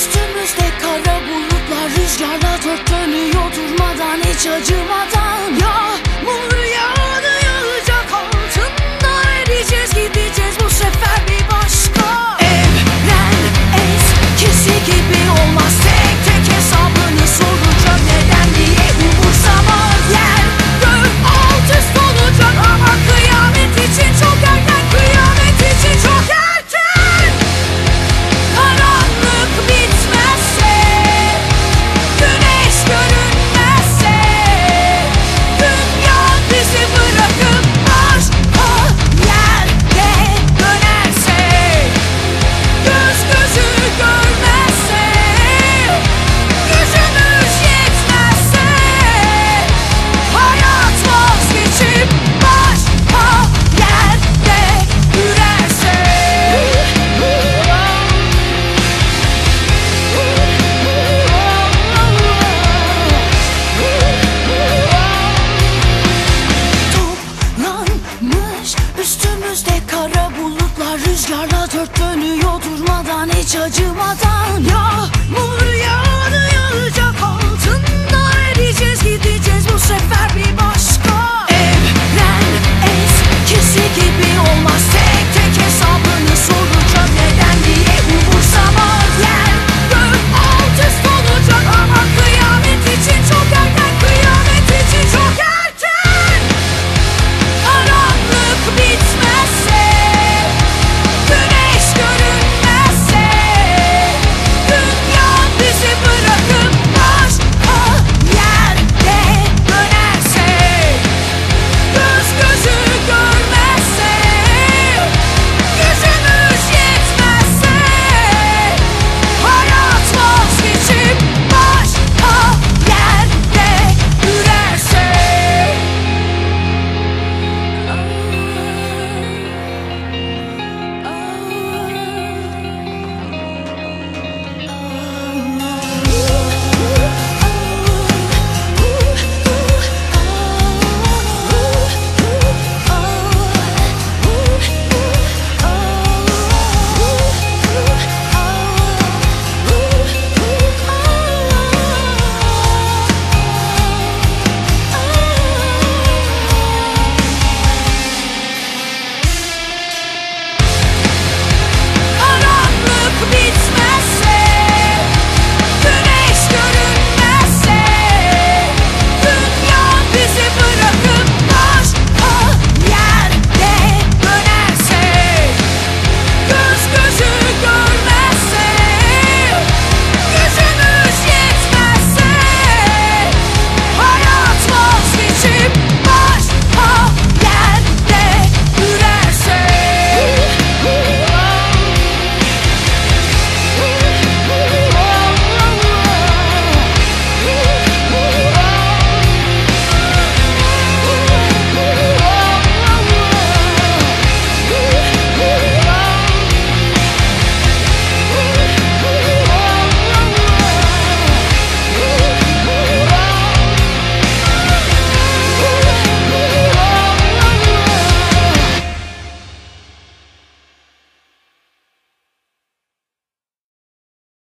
Üstümüzde kara bulutlar rüzgarla dört dönüyor durmadan hiç acımadan. Gökyüzde kara bulutlar rüzgarla dört dönüyor durmadan hiç acımadan. Ya!